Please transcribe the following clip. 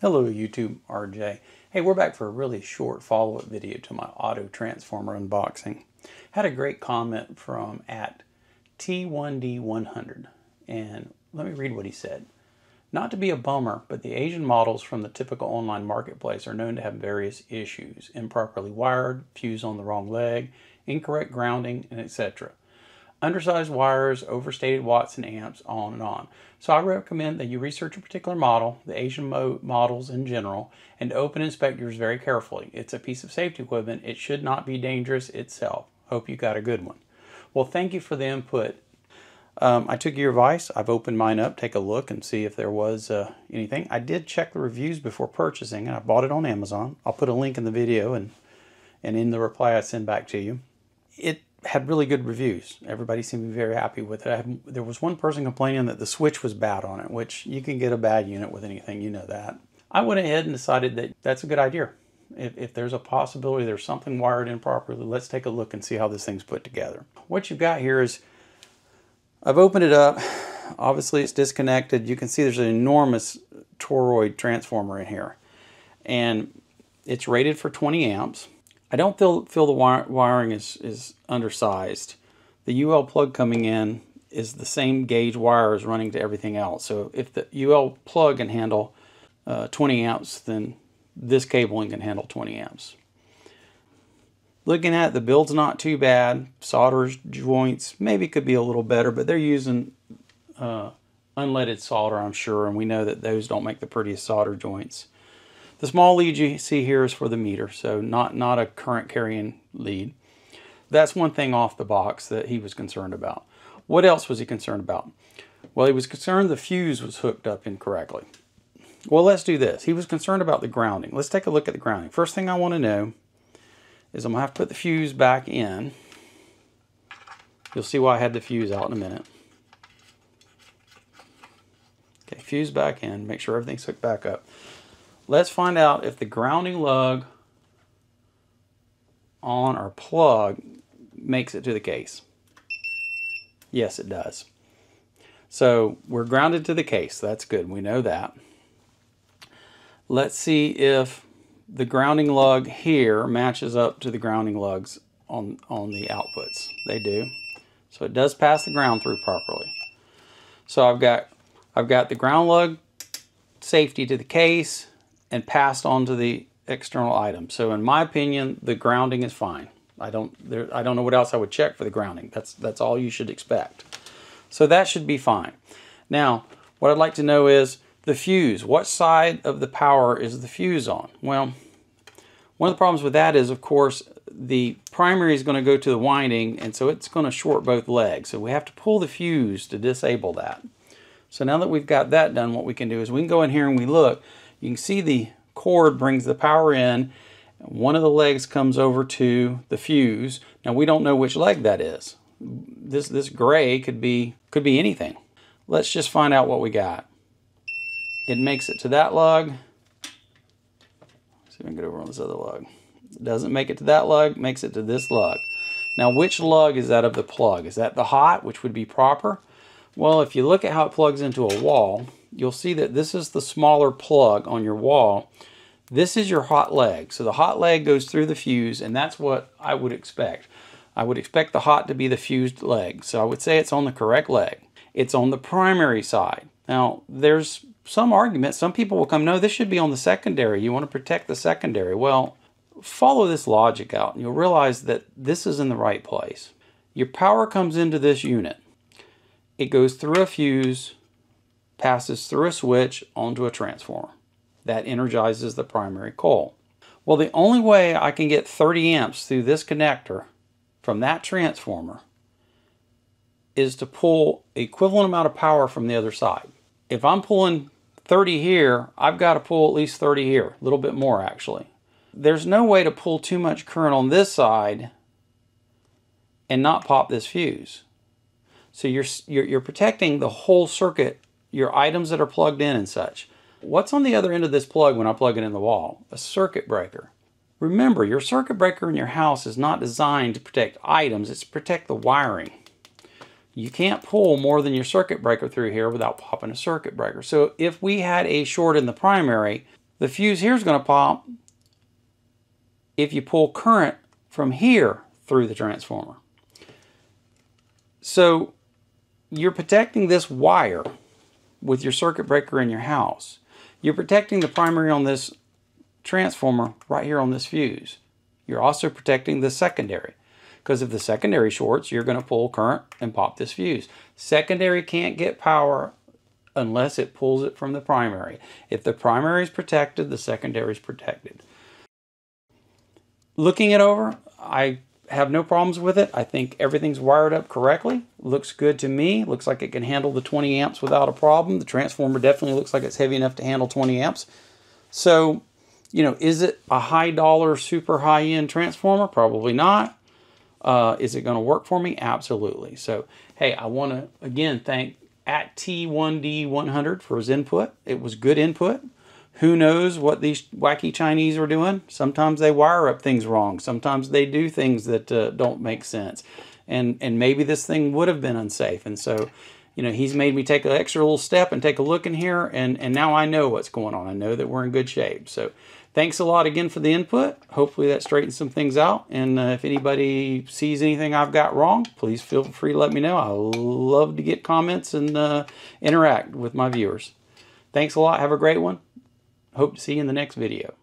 Hello YouTube, RJ. Hey, we're back for a really short follow-up video to my auto transformer unboxing. Had a great comment from at T1D100 and let me read what he said. Not to be a bummer, but the Asian models from the typical online marketplace are known to have various issues. Improperly wired, fuse on the wrong leg, incorrect grounding, and etc undersized wires, overstated watts and amps, on and on. So I recommend that you research a particular model, the Asian mo models in general, and open inspect yours very carefully. It's a piece of safety equipment. It should not be dangerous itself. Hope you got a good one. Well, thank you for the input. Um, I took your advice. I've opened mine up, take a look and see if there was uh, anything. I did check the reviews before purchasing and I bought it on Amazon. I'll put a link in the video and, and in the reply I send back to you. It had really good reviews. Everybody seemed to be very happy with it. There was one person complaining that the switch was bad on it, which you can get a bad unit with anything, you know that. I went ahead and decided that that's a good idea. If, if there's a possibility there's something wired improperly, let's take a look and see how this thing's put together. What you've got here is, I've opened it up. Obviously it's disconnected. You can see there's an enormous toroid transformer in here. And it's rated for 20 amps I don't feel, feel the wiring is, is undersized. The UL plug coming in is the same gauge wire as running to everything else. So if the UL plug can handle uh, 20 amps, then this cabling can handle 20 amps. Looking at it, the build's not too bad. Solder joints maybe could be a little better, but they're using uh, unleaded solder, I'm sure, and we know that those don't make the prettiest solder joints. The small lead you see here is for the meter, so not, not a current carrying lead. That's one thing off the box that he was concerned about. What else was he concerned about? Well, he was concerned the fuse was hooked up incorrectly. Well, let's do this. He was concerned about the grounding. Let's take a look at the grounding. First thing I want to know is I'm going to have to put the fuse back in. You'll see why I had the fuse out in a minute. Okay, fuse back in. Make sure everything's hooked back up. Let's find out if the grounding lug on our plug makes it to the case. Yes, it does. So we're grounded to the case. That's good. We know that. Let's see if the grounding lug here matches up to the grounding lugs on, on the outputs. They do. So it does pass the ground through properly. So I've got I've got the ground lug safety to the case and passed on to the external item. So in my opinion, the grounding is fine. I don't there, I don't know what else I would check for the grounding. That's that's all you should expect. So that should be fine. Now, what I'd like to know is the fuse. What side of the power is the fuse on? Well, one of the problems with that is, of course, the primary is going to go to the winding, and so it's going to short both legs. So we have to pull the fuse to disable that. So now that we've got that done, what we can do is we can go in here and we look. You can see the cord brings the power in. One of the legs comes over to the fuse. Now we don't know which leg that is. This this gray could be could be anything. Let's just find out what we got. It makes it to that lug. Let's see if I can get over on this other lug. It doesn't make it to that lug, makes it to this lug. Now which lug is that of the plug? Is that the hot, which would be proper? Well, if you look at how it plugs into a wall, you'll see that this is the smaller plug on your wall. This is your hot leg. So the hot leg goes through the fuse and that's what I would expect. I would expect the hot to be the fused leg. So I would say it's on the correct leg. It's on the primary side. Now there's some argument. Some people will come, no, this should be on the secondary. You want to protect the secondary. Well, follow this logic out and you'll realize that this is in the right place. Your power comes into this unit. It goes through a fuse passes through a switch onto a transformer. That energizes the primary coil. Well, the only way I can get 30 amps through this connector from that transformer is to pull equivalent amount of power from the other side. If I'm pulling 30 here, I've got to pull at least 30 here, a little bit more actually. There's no way to pull too much current on this side and not pop this fuse. So you're, you're, you're protecting the whole circuit your items that are plugged in and such. What's on the other end of this plug when I plug it in the wall? A circuit breaker. Remember, your circuit breaker in your house is not designed to protect items, it's to protect the wiring. You can't pull more than your circuit breaker through here without popping a circuit breaker. So if we had a short in the primary, The fuse here is going to pop if you pull current from here through the transformer. So you're protecting this wire with your circuit breaker in your house. You're protecting the primary on this transformer right here on this fuse. You're also protecting the secondary because if the secondary shorts, you're going to pull current and pop this fuse. Secondary can't get power unless it pulls it from the primary. If the primary is protected, the secondary is protected. Looking it over, I have no problems with it. I think everything's wired up correctly. Looks good to me. Looks like it can handle the 20 amps without a problem. The transformer definitely looks like it's heavy enough to handle 20 amps. So, you know, is it a high dollar, super high end transformer? Probably not. Uh, is it going to work for me? Absolutely. So, hey, I want to again thank at T1D100 for his input. It was good input. Who knows what these wacky Chinese are doing? Sometimes they wire up things wrong. Sometimes they do things that uh, don't make sense. And, and maybe this thing would have been unsafe. And so, you know, he's made me take an extra little step and take a look in here. And, and now I know what's going on. I know that we're in good shape. So thanks a lot again for the input. Hopefully that straightens some things out. And uh, if anybody sees anything I've got wrong, please feel free to let me know. I love to get comments and uh, interact with my viewers. Thanks a lot. Have a great one. Hope to see you in the next video.